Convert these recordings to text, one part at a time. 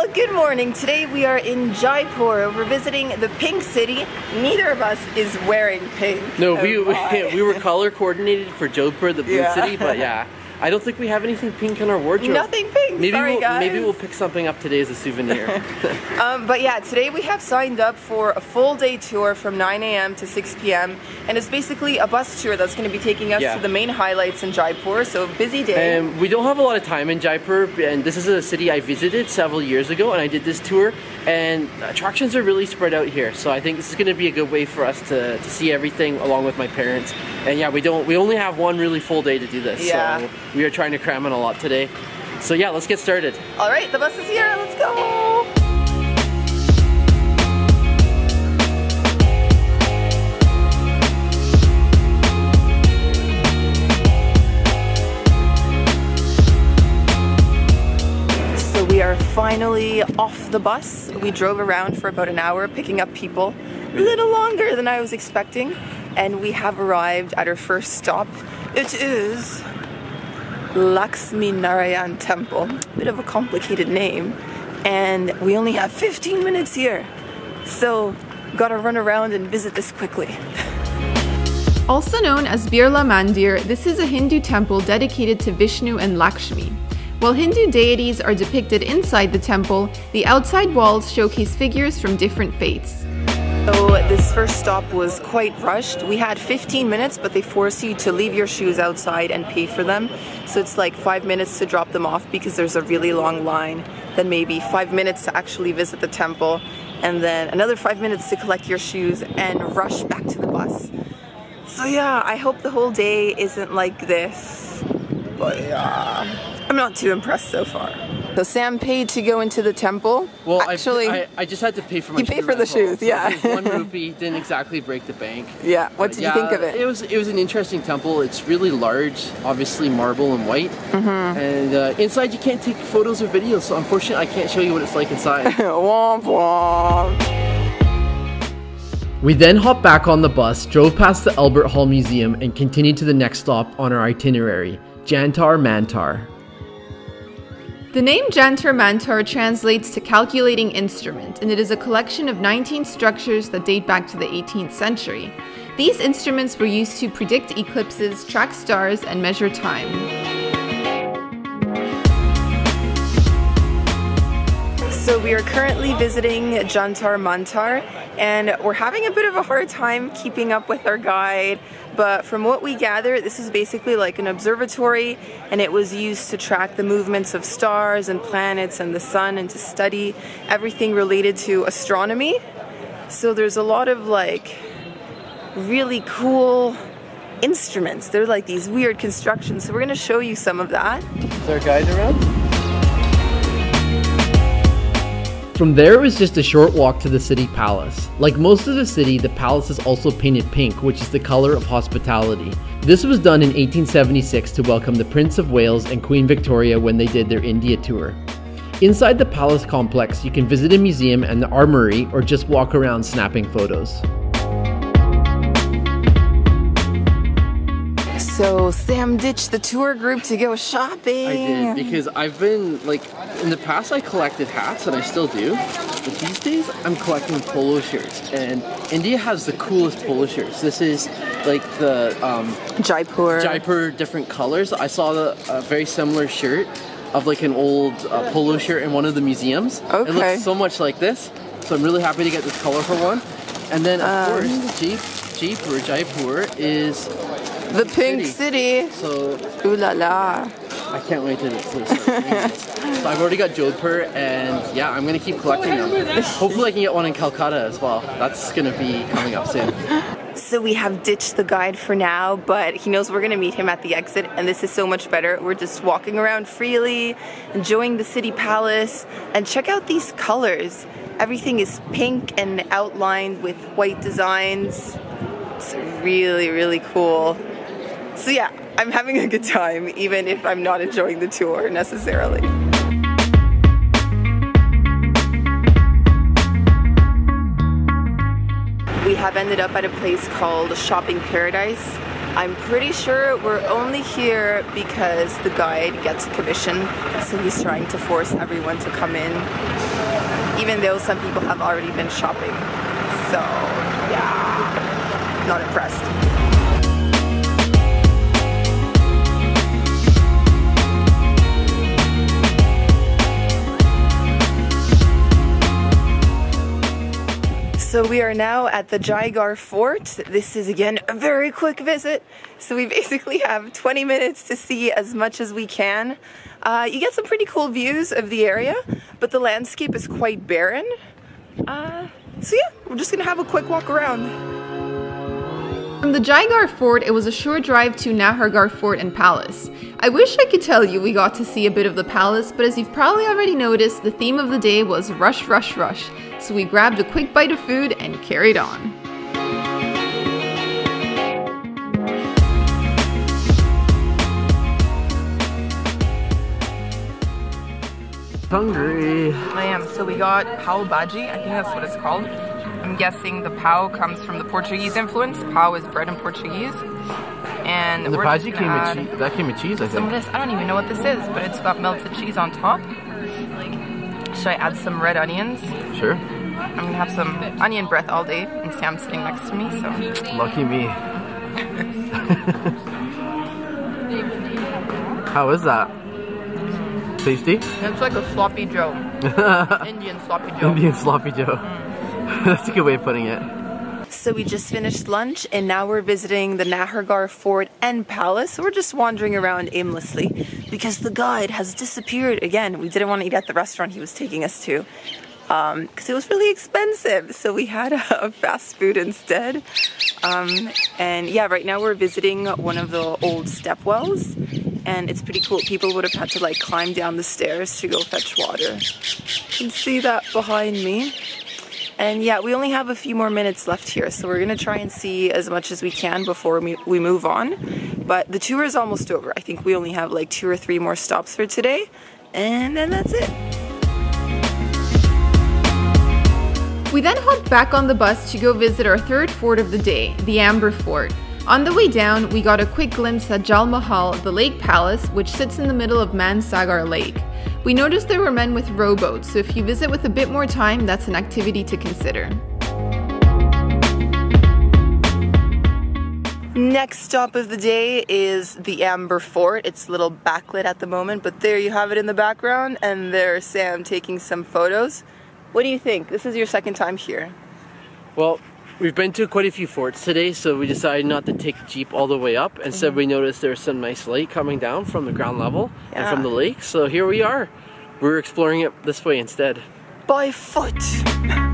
Well, good morning. Today we are in Jaipur. We're visiting the Pink City. Neither of us is wearing pink. No, Oh, we, we we were color coordinated for Jodhpur, the blue Yeah. city, but yeah, I don't think we have anything pink in our wardrobe. Nothing pink. Maybe Sorry, we'll guys. maybe we'll pick something up today as a souvenir. Um, but yeah, today we have signed up for a full day tour from 9 a.m. to 6 p.m. And it's basically a bus tour that's going to be taking us Yeah. to the main highlights in Jaipur. So busy day. Um, we don't have a lot of time in Jaipur, and this is a city I visited several years ago, and I did this tour, and attractions are really spread out here. So I think this is going to be a good way for us to, to see everything along with my parents. And yeah, we don't we only have one really full day to do this, Yeah. so we are trying to cram in a lot today. So yeah, let's get started. All right, the bus is here. Let's go. So we are finally off the bus. We drove around for about an hour picking up people. A little longer than I was expecting. And we have arrived at our first stop. It is Lakshmi Narayan Temple. Bit of a complicated name. And we only have 15 minutes here. So, gotta run around and visit this quickly. Also known as Birla Mandir, this is a Hindu temple dedicated to Vishnu and Lakshmi. While Hindu deities are depicted inside the temple, the outside walls showcase figures from different faiths. So this first stop was quite rushed. We had 15 minutes, but they force you to leave your shoes outside and pay for them. So it's like five minutes to drop them off because there's a really long line. Then maybe five minutes to actually visit the temple, and then another five minutes to collect your shoes and rush back to the bus. So yeah, I hope the whole day isn't like this. But yeah, I'm not too impressed so far. So Sam paid to go into the temple. Well, actually, I, I, just had to pay for my You pay for the shoes, So yeah. one rupee didn't exactly break the bank. yeah. What did you think of it? It was it was an interesting temple. It's really large, obviously marble and white. Mm-hmm. And uh, inside you can't take photos or videos, so unfortunately I can't show you what it's like inside. womp womp. we then hopped back on the bus, drove past the Albert Hall Museum, and continued to the next stop on our itinerary, Jantar Mantar. The name Jantar Mantar translates to calculating instrument, and it is a collection of 19 structures that date back to the 18th century. These instruments were used to predict eclipses, track stars, and measure time. So we are currently visiting Jantar Mantar and we're having a bit of a hard time keeping up with our guide. But from what we gather, this is basically like an observatory and it was used to track the movements of stars and planets and the sun and to study everything related to astronomy. So there's a lot of like really cool instruments. They're like these weird constructions. So we're gonna show you some of that. Is our guide around? From there, it was just a short walk to the city palace. Like most of the city, the palace is also painted pink, which is the color of hospitality. This was done in 1876 to welcome the Prince of Wales and Queen Victoria when they did their India tour. Inside the palace complex, you can visit a museum and the armory or just walk around snapping photos. So Sam ditched the tour group to go shopping. I did because I've been like in the past I collected hats and I still do, but these days I'm collecting polo shirts and India has the coolest polo shirts. This is like the um, Jaipur. Jaipur different colors. I saw the, a very similar shirt of like an old uh, polo shirt in one of the museums. Okay. It looks so much like this, so I'm really happy to get this colorful one. And then of Um, course Jaip, Jaipur, Jaipur is the Pink City. City. so Ooh la la. I can't wait to, to. So I've already got Jodhpur, and yeah, I'm gonna keep collecting them. Hopefully, I can get one in Calcutta as well. That's gonna be coming up soon. So we have ditched the guide for now, but he knows we're gonna meet him at the exit, and this is so much better. We're just walking around freely, enjoying the city palace, and check out these colors. Everything is pink and outlined with white designs. It's really, really cool. So yeah, I'm having a good time, even if I'm not enjoying the tour necessarily. We have ended up at a place called Shopping Paradise. I'm pretty sure we're only here because the guide gets a commission, so he's trying to force everyone to come in, even though some people have already been shopping. So, not impressed. So we are now at the Jaigarh Fort. This is again a very quick visit. So we basically have 20 minutes to see as much as we can. Uh, you get some pretty cool views of the area, but the landscape is quite barren. Uh, so yeah, we're just gonna have a quick walk around. From the Jaigarh Fort, it was a short drive to Nahargarh Fort and Palace. I wish I could tell you we got to see a bit of the palace, but as you've probably already noticed, the theme of the day was rush, rush, rush so we grabbed a quick bite of food and carried on. Hungry. I am. So we got pau bhaji. I think that's what it's called. I'm guessing the pau comes from the Portuguese influence. Pau is bread in Portuguese. And, and the bhaji came with cheese. That came with cheese, I think. Some of this, I don't even know what this is, but it's got melted cheese on top. Should I add some red onions? Sure. I'm gonna have some onion breath all day, and Sam's sitting next to me, so. Lucky me. How is that? Tasty? It's like a sloppy Joe. Indian sloppy Joe. Indian sloppy Joe. Mm. That's a good way of putting it. So we just finished lunch and now we're visiting the Nahargarh Fort and Palace. We're just wandering around aimlessly because the guide has disappeared again. We didn't want to eat at the restaurant he was taking us to because um, it was really expensive. So we had a, a fast food instead. Um, and yeah, right now we're visiting one of the old stepwells and it's pretty cool. People would have had to like climb down the stairs to go fetch water. You can see that behind me. And yeah, we only have a few more minutes left here, so we're gonna try and see as much as we can before we, we move on. But the tour is almost over. I think we only have like two or three more stops for today, and then that's it. We then hopped back on the bus to go visit our third fort of the day, the Amber Fort. On the way down, we got a quick glimpse at Jal Mahal, the lake palace, which sits in the middle of Mansagar Lake. We noticed there were men with rowboats, so if you visit with a bit more time, that's an activity to consider. Next stop of the day is the Amber Fort. It's a little backlit at the moment, but there you have it in the background, and there's Sam taking some photos. What do you think? This is your second time here. Well, we've been to quite a few forts today, so we decided not to take the Jeep all the way up. Instead, mm -hmm. we noticed there's some nice light coming down from the ground level yeah. and from the lake. So here we are. We're exploring it this way instead. By foot.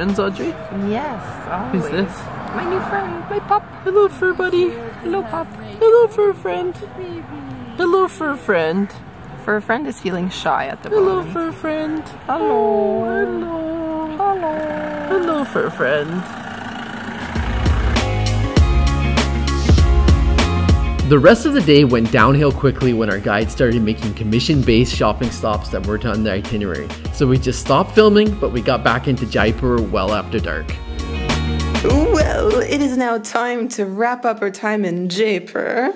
Friends, Audrey? Yes, always. Who's this? My new friend, my pup. Hello, fur buddy. Hello, pup. Hello, fur friend. Hello, fur friend. Fur friend is feeling shy at the moment. Hello, fur friend. Hello. Hello. Hello. Hello, fur friend. The rest of the day went downhill quickly when our guide started making commission-based shopping stops that weren't on the itinerary. So we just stopped filming, but we got back into Jaipur well after dark. Well, it is now time to wrap up our time in Jaipur.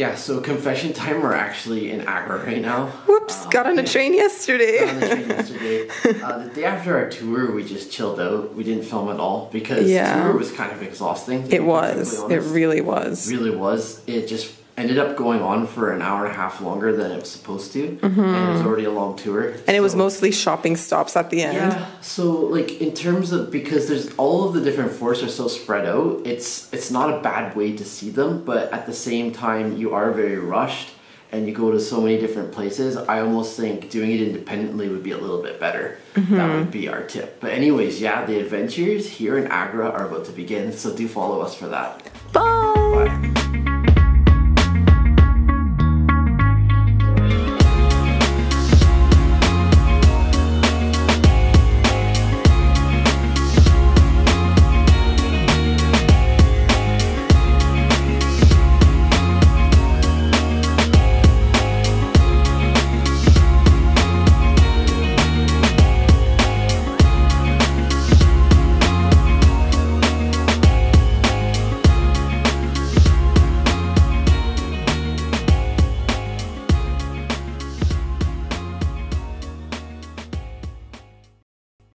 Yeah, so confession time, we're actually in Agra right now. Whoops, got on a train yesterday. got on the train yesterday. uh, the day after our tour, we just chilled out. We didn't film at all because yeah. the tour was kind of exhausting. It was. It really was. It really was. It just ended up going on for an hour and a half longer than it was supposed to, mm-hmm. and it was already a long tour. And so. it was mostly shopping stops at the end. Yeah. So like in terms of because there's all of the different forts are so spread out, it's it's not a bad way to see them, but at the same time you are very rushed. and you go to so many different places, I almost think doing it independently would be a little bit better. Mm-hmm. That would be our tip. But anyways, yeah, the adventures here in Agra are about to begin, so do follow us for that. Bye!